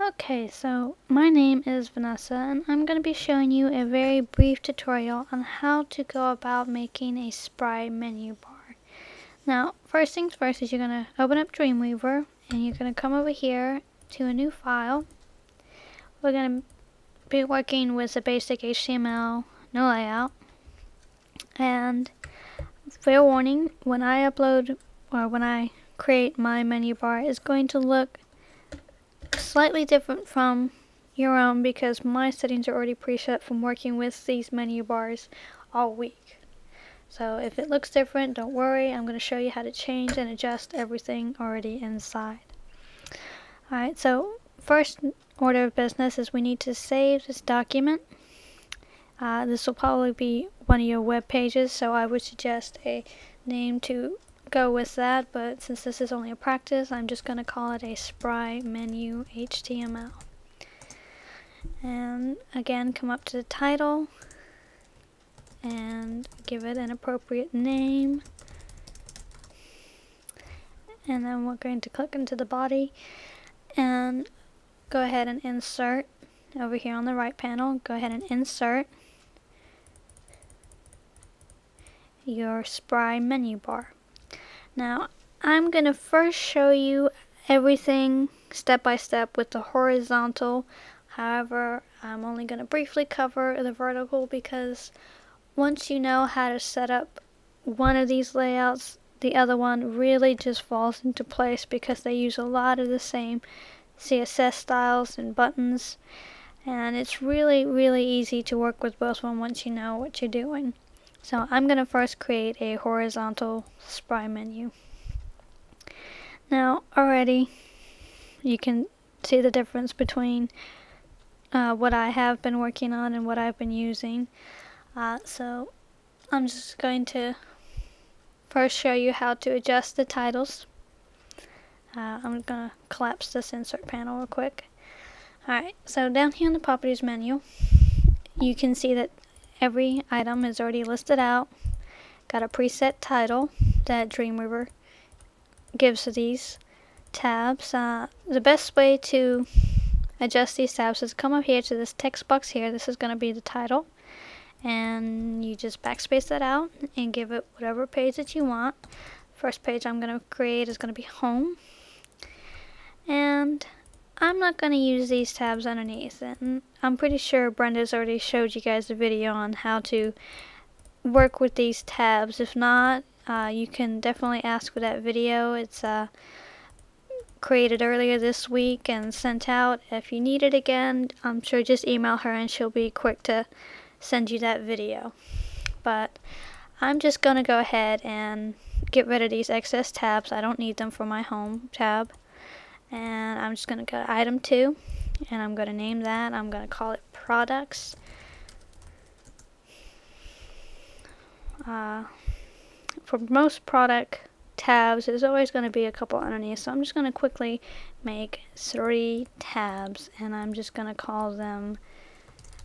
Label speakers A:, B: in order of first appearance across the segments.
A: Okay, so my name is Vanessa and I'm going to be showing you a very brief tutorial on how to go about making a Spry menu bar. Now, first things first is you're going to open up Dreamweaver and you're going to come over here to a new file. We're going to be working with the basic HTML, no layout. And fair warning, when I upload or when I create my menu bar, it's going to look slightly different from your own because my settings are already preset from working with these menu bars all week. So if it looks different, don't worry. I'm going to show you how to change and adjust everything already inside. Alright, so first order of business is we need to save this document. Uh, this will probably be one of your web pages, so I would suggest a name to go with that, but since this is only a practice, I'm just going to call it a Spry Menu HTML. And again, come up to the title and give it an appropriate name. And then we're going to click into the body and go ahead and insert over here on the right panel. Go ahead and insert your Spry menu bar. Now, I'm going to first show you everything step by step with the horizontal. However, I'm only going to briefly cover the vertical because once you know how to set up one of these layouts, the other one really just falls into place because they use a lot of the same CSS styles and buttons. And it's really, really easy to work with both of them once you know what you're doing. So I'm going to first create a horizontal spry menu. Now already you can see the difference between uh, what I have been working on and what I've been using. Uh, so I'm just going to first show you how to adjust the titles. Uh, I'm going to collapse this insert panel real quick. Alright, so down here in the properties menu, you can see that every item is already listed out. Got a preset title that Dreamweaver gives to these tabs. Uh, the best way to adjust these tabs is come up here to this text box here. This is going to be the title. And you just backspace that out and give it whatever page that you want. First page I'm going to create is going to be home. And I'm not going to use these tabs underneath and I'm pretty sure Brenda's already showed you guys a video on how to work with these tabs. If not, uh, you can definitely ask for that video. It's uh, created earlier this week and sent out. If you need it again, I'm sure just email her and she'll be quick to send you that video. But I'm just going to go ahead and get rid of these excess tabs. I don't need them for my home tab and I'm just going to go to item 2 and I'm going to name that. I'm going to call it products. Uh, for most product tabs there's always going to be a couple underneath so I'm just going to quickly make three tabs and I'm just going to call them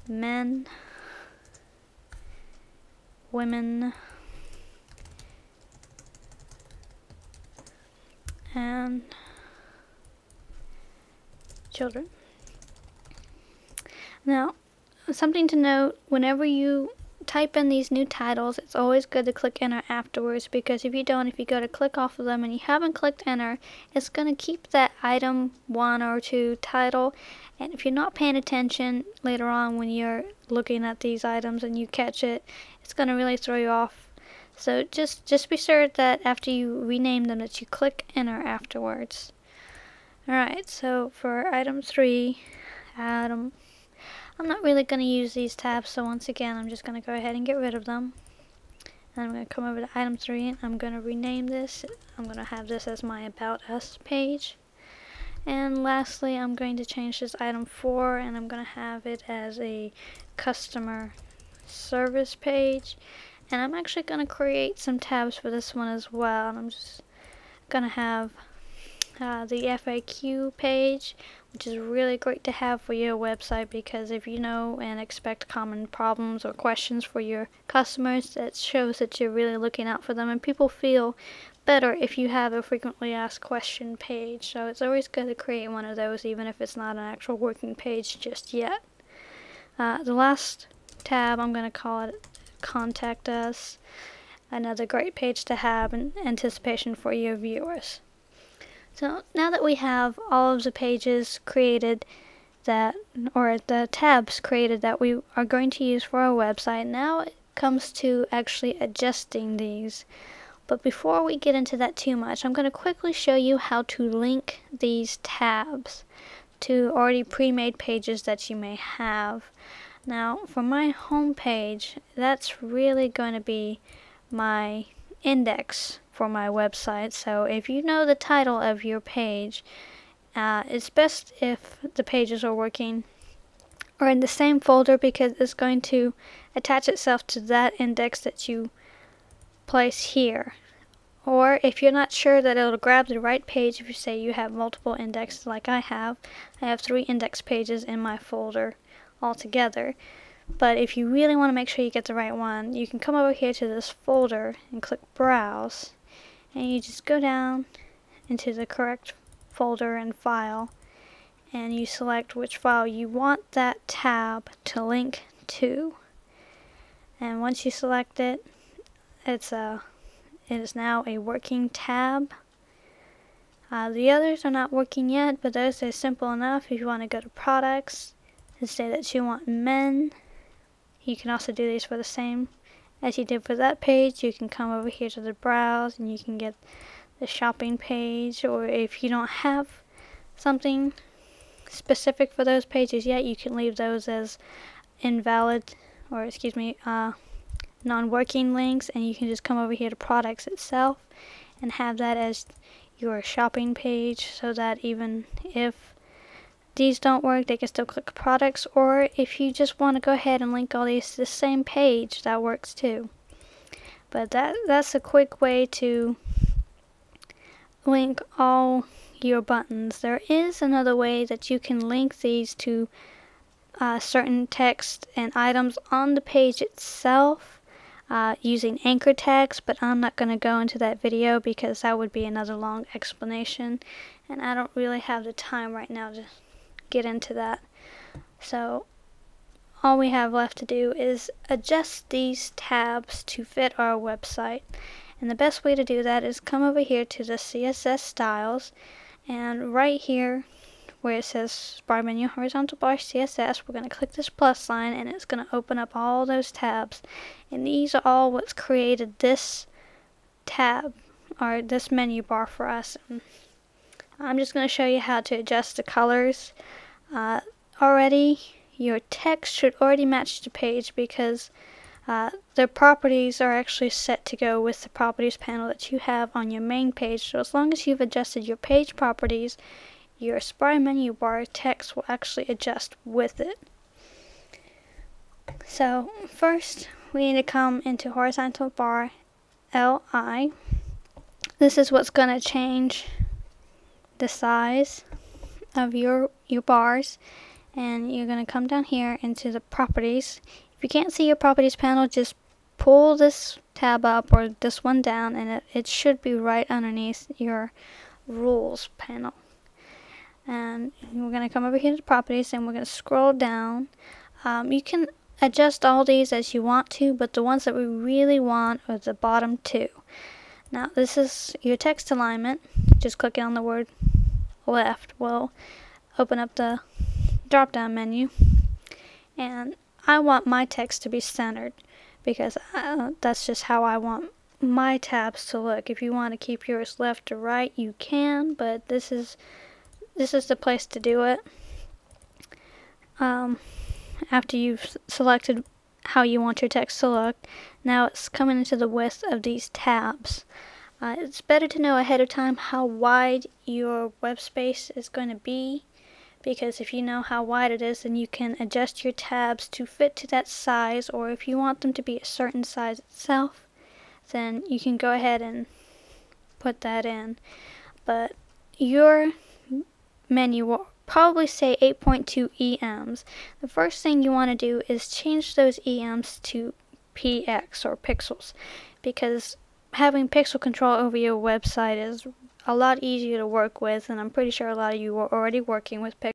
A: men women and children. Now, something to note, whenever you type in these new titles, it's always good to click enter afterwards because if you don't, if you go to click off of them and you haven't clicked enter, it's going to keep that item 1 or 2 title and if you're not paying attention later on when you're looking at these items and you catch it, it's going to really throw you off. So just, just be sure that after you rename them that you click enter afterwards. Alright, so for item 3, item, I'm not really going to use these tabs, so once again, I'm just going to go ahead and get rid of them. And I'm going to come over to item 3, and I'm going to rename this. I'm going to have this as my About Us page. And lastly, I'm going to change this item 4, and I'm going to have it as a customer service page. And I'm actually going to create some tabs for this one as well. And I'm just going to have uh, the FAQ page, which is really great to have for your website because if you know and expect common problems or questions for your customers, that shows that you're really looking out for them and people feel better if you have a frequently asked question page. So it's always good to create one of those even if it's not an actual working page just yet. Uh, the last tab, I'm going to call it Contact Us. Another great page to have in anticipation for your viewers. So now that we have all of the pages created that, or the tabs created that we are going to use for our website, now it comes to actually adjusting these. But before we get into that too much, I'm going to quickly show you how to link these tabs to already pre-made pages that you may have. Now, for my home page, that's really going to be my index for my website. So if you know the title of your page, uh, it's best if the pages are working or in the same folder because it's going to attach itself to that index that you place here. Or if you're not sure that it'll grab the right page, if you say you have multiple indexes like I have, I have three index pages in my folder altogether. But if you really want to make sure you get the right one, you can come over here to this folder and click Browse. And you just go down into the correct folder and file and you select which file you want that tab to link to. And once you select it, it's a it is now a working tab. Uh, the others are not working yet, but those are simple enough. If you want to go to products and say that you want men, you can also do these for the same as you did for that page. You can come over here to the browse and you can get the shopping page or if you don't have something specific for those pages yet, you can leave those as invalid or excuse me, uh, non-working links and you can just come over here to products itself and have that as your shopping page so that even if these don't work they can still click products or if you just want to go ahead and link all these to the same page that works too. But that that's a quick way to link all your buttons. There is another way that you can link these to uh, certain text and items on the page itself uh, using anchor text, but I'm not going to go into that video because that would be another long explanation, and I don't really have the time right now to get into that. So all we have left to do is adjust these tabs to fit our website. And the best way to do that is come over here to the CSS styles and right here where it says bar menu horizontal bar CSS we're going to click this plus sign and it's going to open up all those tabs and these are all what's created this tab or this menu bar for us I'm just going to show you how to adjust the colors uh, already your text should already match the page because uh, the properties are actually set to go with the properties panel that you have on your main page so as long as you've adjusted your page properties your Spry menu bar text will actually adjust with it. So first we need to come into horizontal bar LI. This is what's going to change the size of your your bars and you're going to come down here into the properties. If you can't see your properties panel just pull this tab up or this one down and it, it should be right underneath your rules panel. And we're going to come over here to properties and we're going to scroll down. Um, you can adjust all these as you want to but the ones that we really want are the bottom two now this is your text alignment. Just clicking on the word left. Will open up the drop down menu. And I want my text to be centered because uh, that's just how I want my tabs to look. If you want to keep yours left to right you can but this is this is the place to do it. Um, after you've selected how you want your text to look, now it's coming into the width of these tabs. Uh, it's better to know ahead of time how wide your web space is going to be because if you know how wide it is then you can adjust your tabs to fit to that size or if you want them to be a certain size itself then you can go ahead and put that in but your menu will probably say 8.2 EMs. The first thing you want to do is change those EMs to PX or pixels because having pixel control over your website is a lot easier to work with and I'm pretty sure a lot of you are already working with pixel